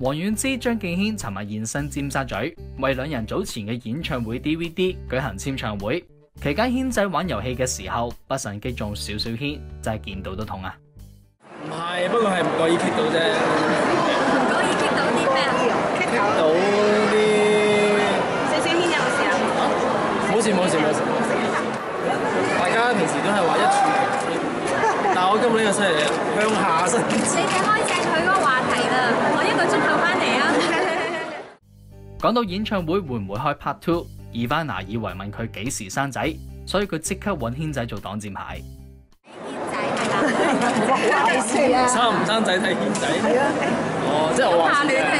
王菀之、張敬軒尋日現身尖沙咀，為兩人早前嘅演唱會 DVD 舉行簽唱會。期間軒仔玩遊戲嘅時候，不慎擊中小小軒，真係見到都痛啊！唔係，不過係唔覺意 kick 到啫。唔覺意 kick 到啲咩啊？kick 到啲小小軒有冇事啊？冇事冇事冇事冇事。大家平時都係話一處平，但係我今日呢個犀利向下伸。你哋開正講到演唱會會唔會開 Part Two，伊凡娜以為問佢幾時生仔，所以佢即刻揾軒仔做擋箭牌。生唔生仔睇軒仔。係啊。哦，即係我話。